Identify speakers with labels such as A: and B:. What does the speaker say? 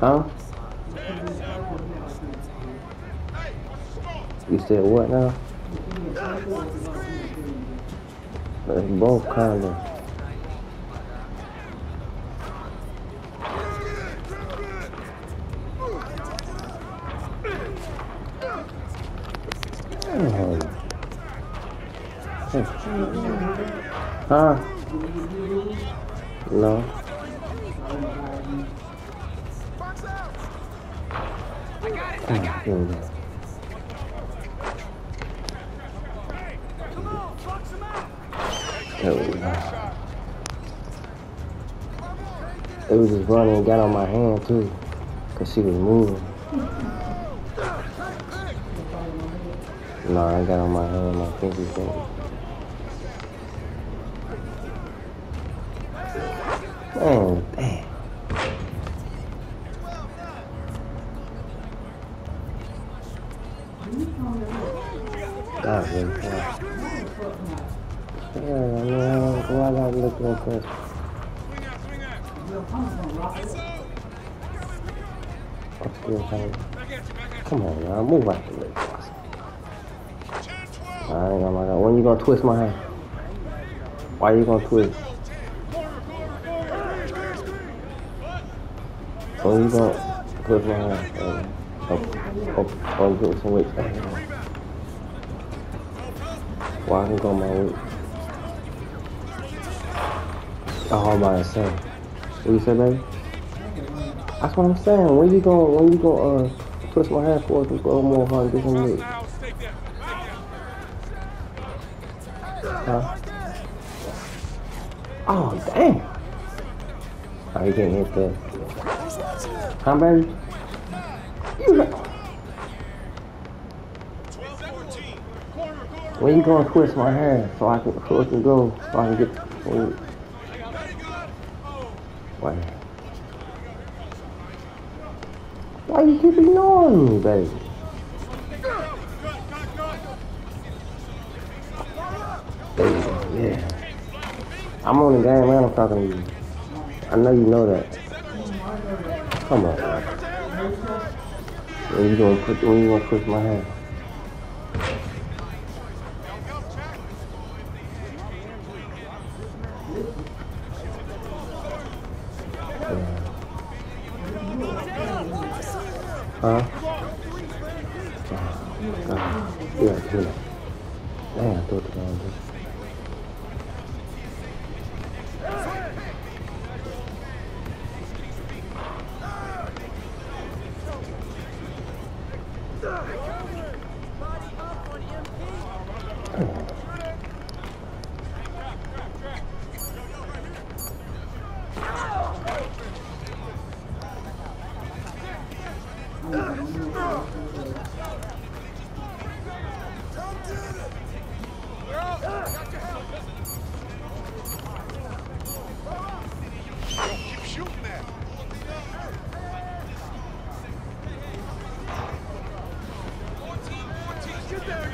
A: huh? You said what now? Both kinda. Damn. Huh? No. Oh, here we go. There we go. It was just running and got on my hand too. Cause she was moving. No, I got on my hand, my pinky finger. Man, oh, damn. God, fast. Yeah, man, why not look like this?
B: You.
A: Come on, man, move out the way.
B: 10, 12.
A: I ain't gonna lie. When you gonna twist my hand? Why you gonna twist? When you gonna twist my hand? Uh, oh, oh, oh, get some weight. Why I can go my weight? Oh, I'm about. What you say, baby? That's what I'm saying. When you gonna, when you gonna, uh, twist my hand for to go more hard get some weight? Oh, damn. Oh, you can't hit that. Huh, baby? You
B: 12, 14. Corner, corner.
A: when you gonna twist my hair so I can, go, so I can get.
B: Oh.
A: Why? Why you keep ignoring me, baby? Yeah. I'm on the game man. I'm talking to you. I know you know that. Come on. When you gonna put when you gonna push my hand? Huh? Oh, God. Yeah, yeah. Damn, I thought the wrong thing.
B: Keep